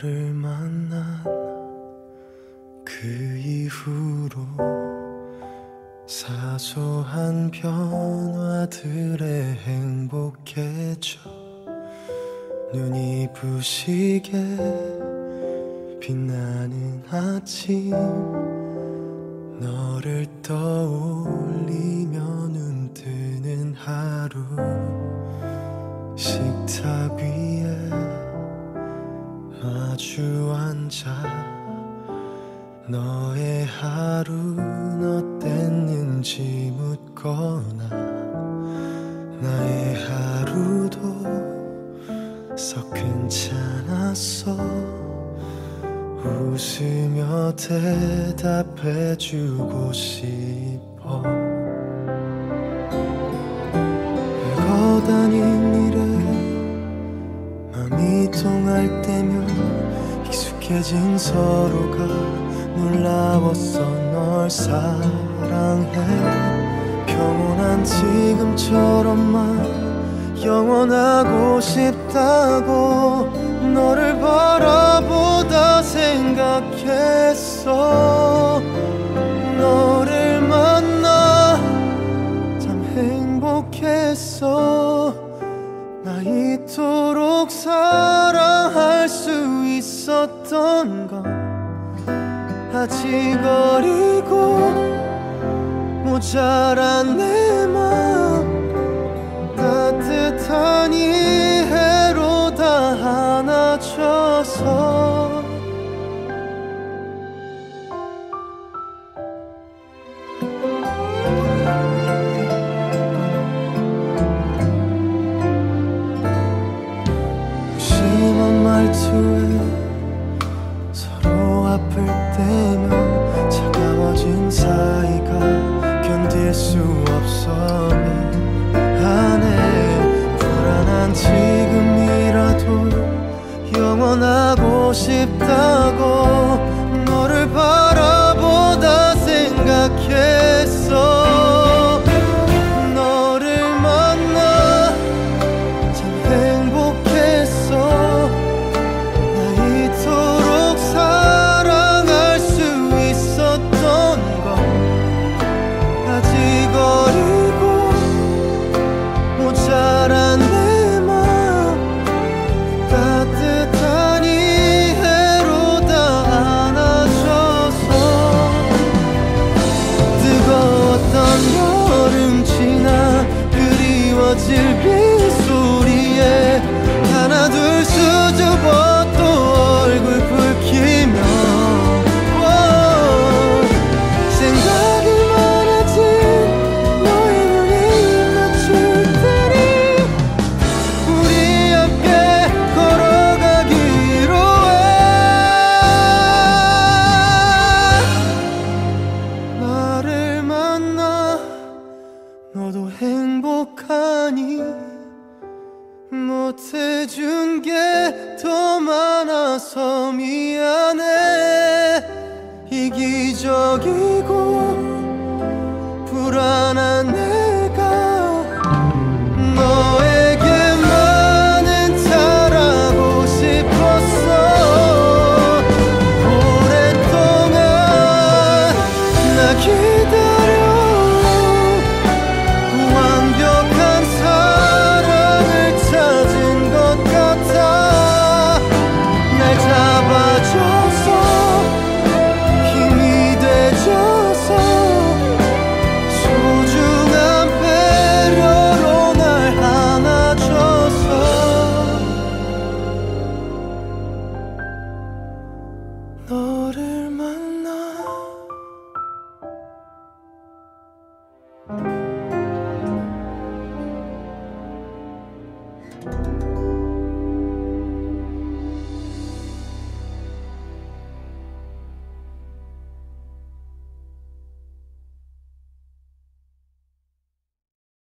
너를 만난 그 이후로 사소한 변화들에 행복해져 눈이 부시게 빛나는 아침 너를 떠올리며 눈 뜨는 하루 식탁 위 앉아 너의 하루는 어땠는지 묻거나 나의 하루도 썩 괜찮았어. 웃으며 대답해주고 싶어. 다닌 일에 맘이 통할 때면 익숙해진 서로가 놀라웠어 널 사랑해. 평온한 지금처럼만 영원하고 싶다고 너를 바라보다 생각했어. 너를 만나 참 행복했어. 나 이토록 사랑할 수 있었던 건 아직 어리고 모자란 내 해준 게 더 많아서 미